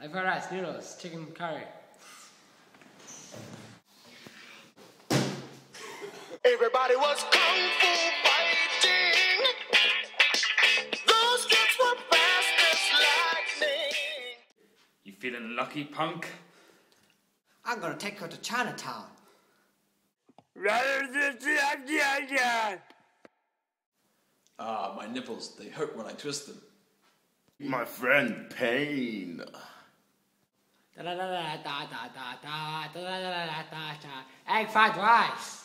I've got rice, noodles, chicken curry. Everybody was kung fu fighting. Those kids were fast as lightning. You feeling lucky, punk? I'm gonna take her to Chinatown. Ah, my nipples, they hurt when I twist them. My friend Pain. É que faz.